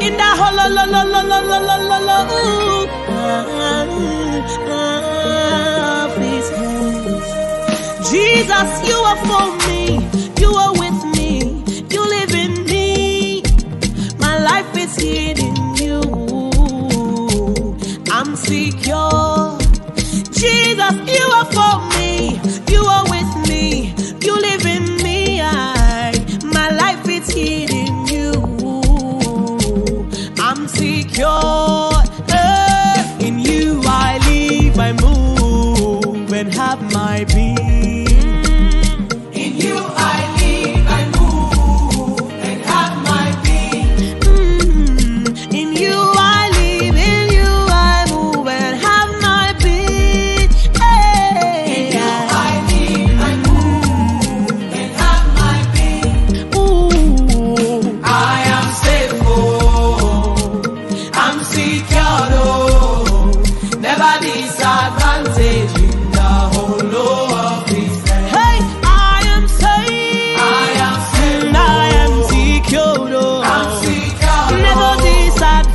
In the holo lo lo lo lo lo lo lo lo. Jesus, you are for me, you are with me, you live in me. My life is hidden in you. I'm secure. Jesus, you are for me. it's hidden you. I'm secure in you. I live, I move, and have my being.